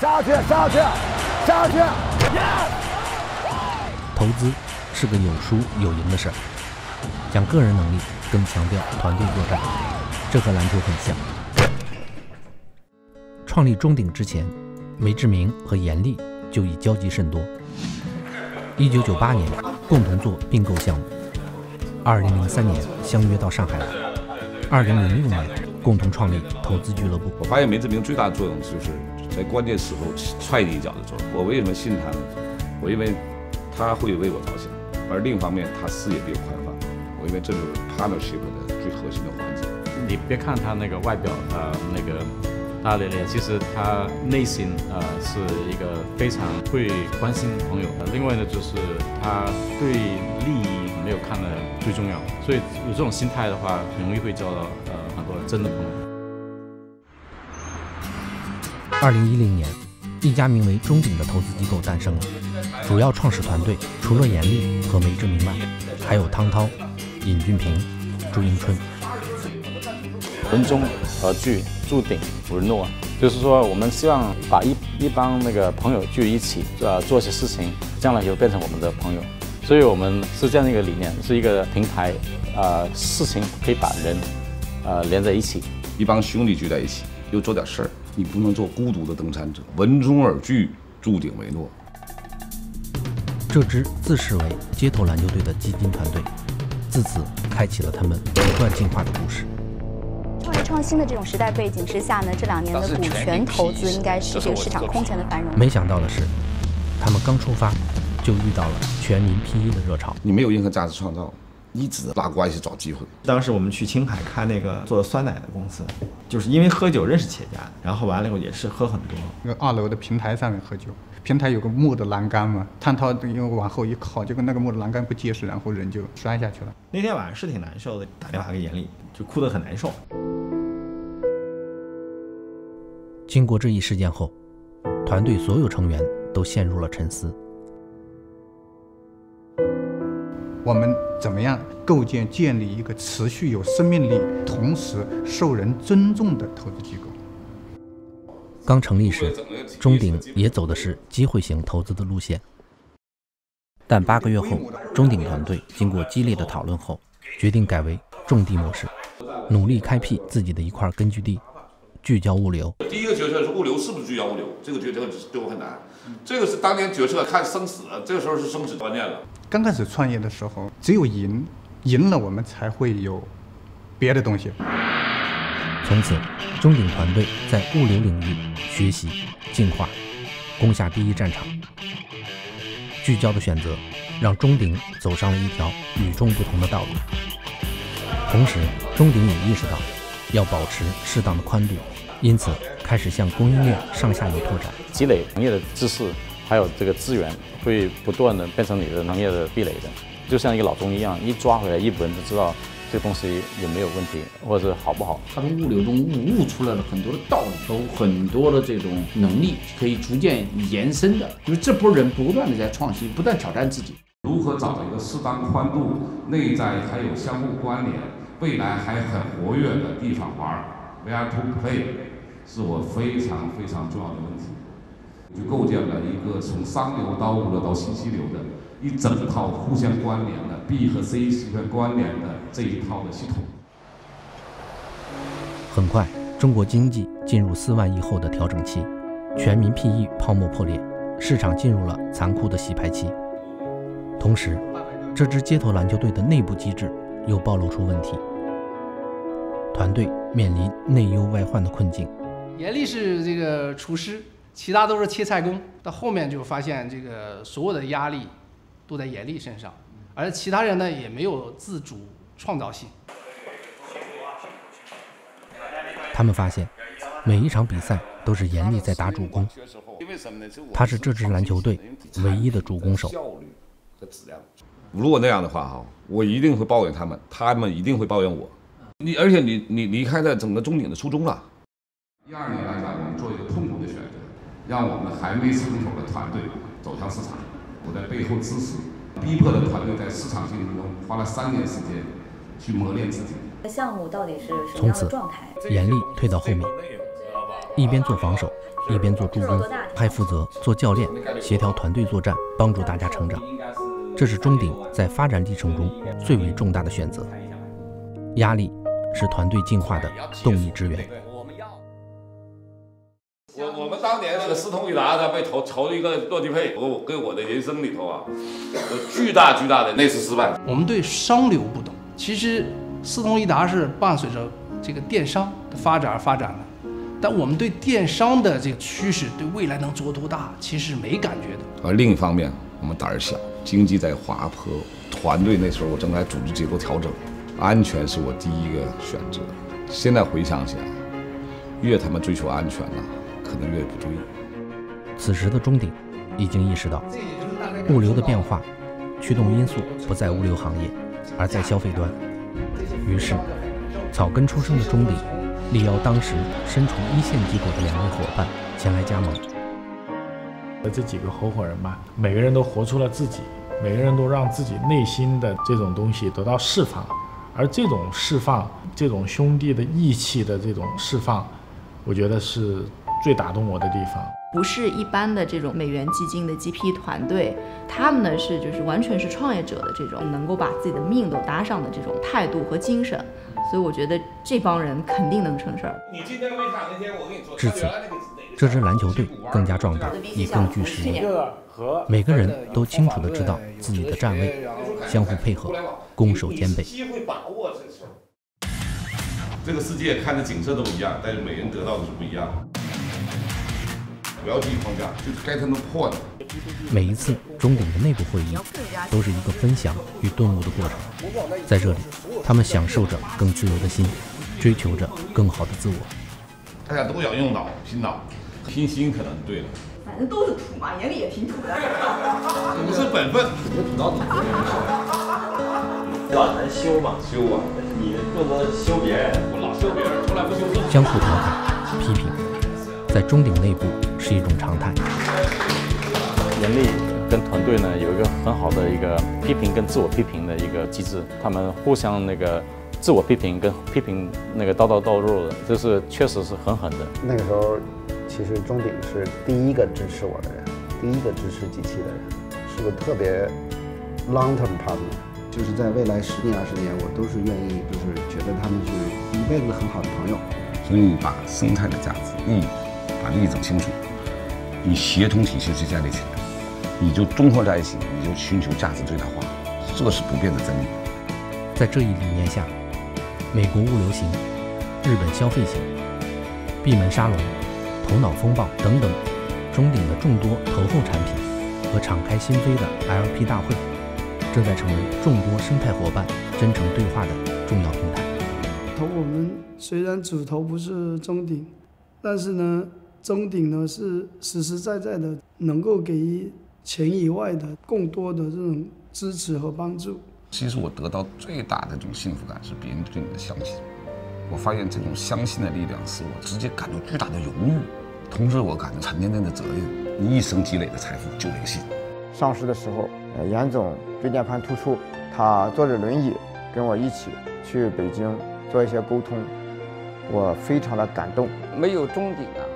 上去，下去，下去！投资是个有输有赢的事儿，讲个人能力更强调团队作战，这和篮球很像。创立中鼎之前，梅志明和严厉就已交集甚多。一九九八年，共同做并购项目；二零零三年，相约到上海来；二零零六年，共同创立投资俱乐部。我发现梅志明最大的作用就是在关键时候踹你一脚的作用。我为什么信他呢？我因为他会为我着想，而另一方面他视野比我宽泛。我认为这就是 partnership 的最核心的环节。你别看他那个外表，呃，那个。大咧咧，其实他内心呃是一个非常会关心朋友的。另外呢，就是他对利益没有看得最重要，所以有这种心态的话，很容易会交到呃很多真的朋友。二零一零年，一家名为中鼎的投资机构诞生了，主要创始团队除了严厉和梅志明外，还有汤涛、尹俊平、朱迎春。文中和聚，注鼎文诺，就是说，我们希望把一一帮那个朋友聚一起，呃，做些事情，将来就变成我们的朋友。所以我们是这样一个理念，是一个平台，呃，事情可以把人，呃，连在一起，一帮兄弟聚在一起，又做点事儿。你不能做孤独的登山者，文中而聚，注鼎为诺。这支自视为街头篮球队的基金团队，自此开启了他们不断进化的故事。创业创新的这种时代背景之下呢，这两年的股权投资应该是这个市场空前的繁荣。没想到的是，他们刚出发就遇到了全民 PE 的热潮。你没有任何价值创造，一直拉关系找机会。当时我们去青海看那个做酸奶的公司，就是因为喝酒认识企业家，然后完了以后也是喝很多。那个二楼的平台上面喝酒，平台有个木的栏杆嘛，探涛因为往后一靠，结果那个木的栏杆不结实，然后人就摔下去了。那天晚上是挺难受的，打电话给严厉，就哭得很难受。经过这一事件后，团队所有成员都陷入了沉思。我们怎么样构建、建立一个持续有生命力、同时受人尊重的投资机构？刚成立时，中鼎也走的是机会型投资的路线。但八个月后，中鼎团队经过激烈的讨论后，决定改为种地模式，努力开辟自己的一块根据地。聚焦物流，第一个决策是物流是不是聚焦物流？这个决策对我很难。这个是当年决策看生死，这个时候是生死观念了。刚开始创业的时候，只有赢，赢了我们才会有别的东西。从此，中鼎团队在物流领域学习进化，攻下第一战场。聚焦的选择，让中鼎走上了一条与众不同的道路。同时，中鼎也意识到。要保持适当的宽度，因此开始向供应链上下游拓展，积累农业的知识，还有这个资源，会不断的变成你的农业的壁垒的，就像一个老中医一样，一抓回来一闻就知道这个东西有没有问题，或者好不好。他从物流中悟悟出来了很多的道理，有很多的这种能力可以逐渐延伸的，就是这波人不断的在创新，不断挑战自己。如何找到一个适当宽度，内在还有相互关联？未来还很活跃的地方玩，Where to play，是我非常非常重要的问题。就构建了一个从商流到物流到信息流的一整套互相关联的 B 和 C 互相关联的这一套的系统。很快，中国经济进入四万亿后的调整期，全民 PE 泡沫破裂，市场进入了残酷的洗牌期。同时，这支街头篮球队的内部机制又暴露出问题。团队面临内忧外患的困境。严厉是这个厨师，其他都是切菜工。到后面就发现，这个所有的压力都在严厉身上，而其他人呢也没有自主创造性。他们发现，每一场比赛都是严厉在打主攻，他是这支篮球队唯一的主攻手。如果那样的话哈，我一定会抱怨他们，他们一定会抱怨我。你而且你你离开了整个中鼎的初衷了。第二年来讲，我们做一个痛苦的选择，让我们还没成熟的团队走向市场。我在背后支持，逼迫的团队在市场竞争中花了三年时间去磨练自己。项目到底是从此，严厉退到后面。一边做防守，一边做助攻，还负责做教练，协调团队作战，帮助大家成长。这是钟鼎在发展历程中最为重大的选择。压力是团队进化的动力之源。我我们当年那个斯通益达，他被投投了一个落地配，我跟我的人生里头啊，有巨大巨大的那次失败。我们对商流不懂，其实斯通一达是伴随着这个电商的发展而发展的，但我们对电商的这个趋势，对未来能做多大，其实是没感觉的。而另一方面，我们胆儿小，经济在滑坡，团队那时候我正在组织结构调整，安全是我第一个选择。现在回想起来，越他妈追求安全呢。可能越不注意。此时的钟鼎已经意识到，物流的变化驱动因素不在物流行业，而在消费端。于是，草根出生的钟鼎力邀当时身处一线机构的两位伙伴前来加盟。这几个合伙人吧，每个人都活出了自己，每个人都让自己内心的这种东西得到释放，而这种释放，这种兄弟的义气的这种释放，我觉得是。最打动我的地方，不是一般的这种美元基金的 GP 团队，他们呢是就是完全是创业者的这种能够把自己的命都搭上的这种态度和精神，所以我觉得这帮人肯定能成事儿。你今天没看那天我跟你说，至此，这支篮球队更加壮大，也更具实力。每个人都清楚的知道自己的站位，相互配合，攻守兼备。这个世界看的景色都一样，但是每人得到的是不一样。不要记框架，就是该他们破的。每一次中鼎的内部会议，都是一个分享与顿悟的过程。在这里，他们享受着更自由的心，追求着更好的自我。大家都要用脑拼脑，拼心可能对了。反正都是土嘛，眼里也挺土的。不是本分，土到底。老难修嘛，修啊！你不能修别人，我老修别人，从来不修自己。相互调侃、批评，在中鼎内部。是一种常态。人力跟团队呢有一个很好的一个批评跟自我批评的一个机制，他们互相那个自我批评跟批评那个刀刀刀肉的，就是确实是很狠的。那个时候，其实中鼎是第一个支持我的人，第一个支持机器的人，是个特别 long term partner，就是在未来十年二十年，我都是愿意，就是觉得他们是一辈子很好的朋友。所以把生态的价值，嗯，把利益整清楚。以协同体系去建立起来，你就综合在一起，你就寻求价值最大化，这是不变的真理。在这一理念下，美国物流型、日本消费型、闭门沙龙、头脑风暴等等，中鼎的众多投后产品和敞开心扉的 LP 大会，正在成为众多生态伙伴真诚对话的重要平台。投我们虽然主投不是中鼎，但是呢。中鼎呢是实实在在的能够给予钱以外的更多的这种支持和帮助。其实我得到最大的这种幸福感是别人对你的相信。我发现这种相信的力量使我直接感到巨大的荣誉，同时我感到沉甸甸的责任。你一生积累的财富就得信。上市的时候，呃，严总椎间盘突出，他坐着轮椅跟我一起去北京做一些沟通，我非常的感动。没有中鼎啊。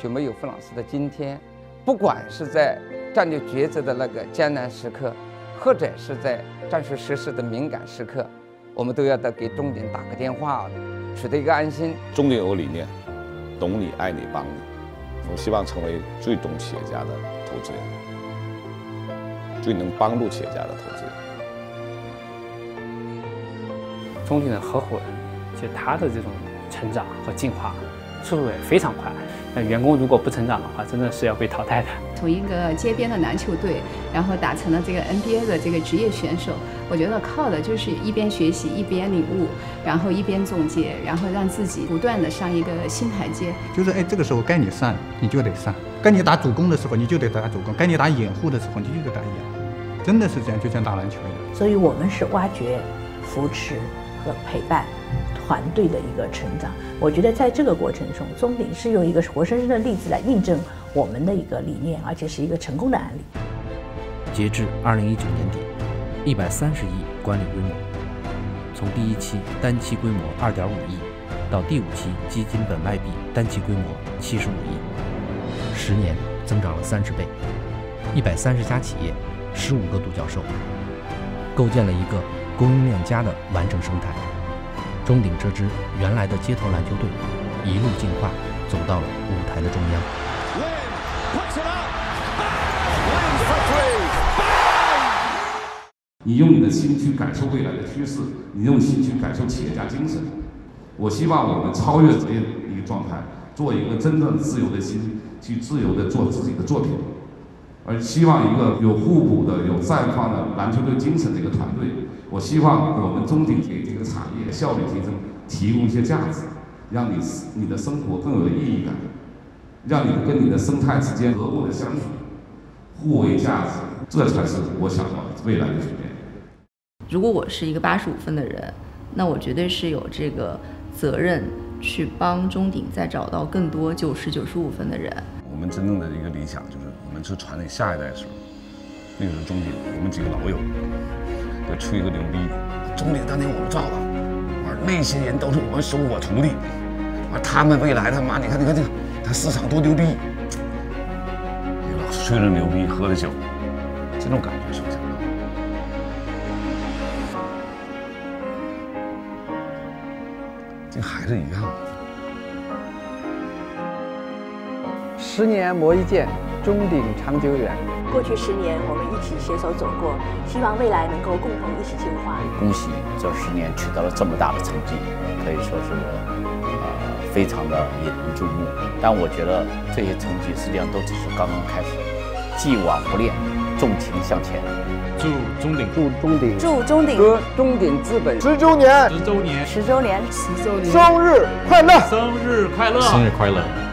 就没有弗朗斯的今天，不管是在战略抉择的那个艰难时刻，或者是在战术实施的敏感时刻，我们都要得给中鼎打个电话，取得一个安心。中鼎有理念，懂你、爱你、帮你。我希望成为最懂企业家的投资人，最能帮助企业家的投资人。中鼎的合伙人，就他的这种成长和进化速度也非常快。那员工如果不成长的话，真的是要被淘汰的。从一个街边的篮球队，然后打成了这个 NBA 的这个职业选手，我觉得靠的就是一边学习一边领悟，然后一边总结，然后让自己不断的上一个新台阶。就是哎，这个时候该你上你就得上，该你打主攻的时候你就得打主攻，该你打掩护的时候你就得打掩护，真的是这样，就像打篮球一样。所以我们是挖掘、扶持和陪伴。团队的一个成长，我觉得在这个过程中，中鼎是用一个活生生的例子来印证我们的一个理念，而且是一个成功的案例。截至二零一九年底，一百三十亿管理规模，从第一期单期规模二点五亿，到第五期基金本外币单期规模七十五亿，十年增长了三十倍，一百三十家企业，十五个独角兽，构建了一个供应链家的完整生态。中鼎这支原来的街头篮球队，一路进化，走到了舞台的中央。你用你的心去感受未来的趋势，你用心去感受企业家精神。我希望我们超越职业一个状态，做一个真正自由的心，去自由的做自己的作品。而希望一个有互补的、有绽放的篮球队精神的一个团队。我希望我们中鼎给这个产业效率提升提供一些价值，让你你的生活更有意义感，让你跟你的生态之间和睦的相处，互为价值，这才是我想要未来的局面。如果我是一个八十五分的人，那我绝对是有这个责任去帮中鼎再找到更多九十九十五分的人。我们真正的一个理想就是，我们是传给下一代的时候，那个时候中鼎，我们几个老友要吹个牛逼，中鼎当年我们造的，完那些人都是我们收我徒弟，完他们未来他妈你看你看这个他市场多牛逼，你老是吹着牛逼喝着酒，这种感觉是不是？跟孩子一样。十年磨一剑，钟鼎长久远。过去十年，我们一起携手走过，希望未来能够共同一起进化。恭喜。这十年取得了这么大的成绩，可以说是呃非常的引人注目。但我觉得这些成绩实际上都只是刚刚开始，既往不恋，纵情向前。祝中鼎，祝中鼎，祝中鼎，祝中鼎资本。十周年，十周年，十周年，十周年，生日快乐，生日快乐，生日快乐。